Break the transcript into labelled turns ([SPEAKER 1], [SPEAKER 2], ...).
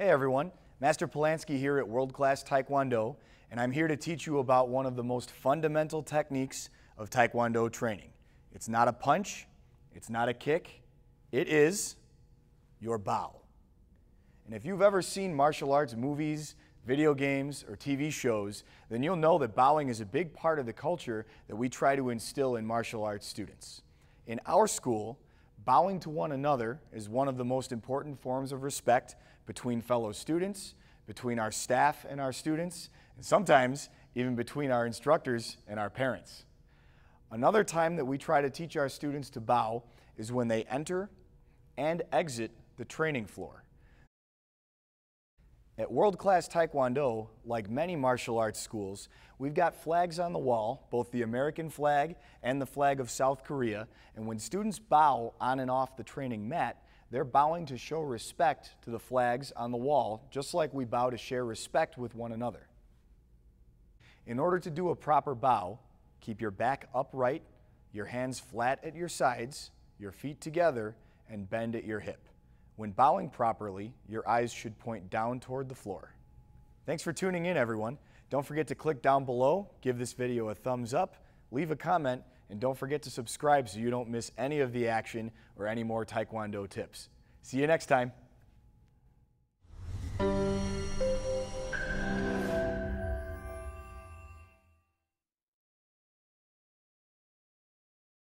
[SPEAKER 1] Hey everyone, Master Polanski here at World Class Taekwondo, and I'm here to teach you about one of the most fundamental techniques of Taekwondo training. It's not a punch, it's not a kick, it is your bow. And if you've ever seen martial arts movies, video games, or TV shows, then you'll know that bowing is a big part of the culture that we try to instill in martial arts students. In our school, bowing to one another is one of the most important forms of respect between fellow students, between our staff and our students, and sometimes even between our instructors and our parents. Another time that we try to teach our students to bow is when they enter and exit the training floor. At World Class Taekwondo, like many martial arts schools, we've got flags on the wall, both the American flag and the flag of South Korea, and when students bow on and off the training mat, they're bowing to show respect to the flags on the wall, just like we bow to share respect with one another. In order to do a proper bow, keep your back upright, your hands flat at your sides, your feet together, and bend at your hip. When bowing properly, your eyes should point down toward the floor. Thanks for tuning in, everyone. Don't forget to click down below, give this video a thumbs up, leave a comment, and don't forget to subscribe so you don't miss any of the action or any more Taekwondo tips. See you next time.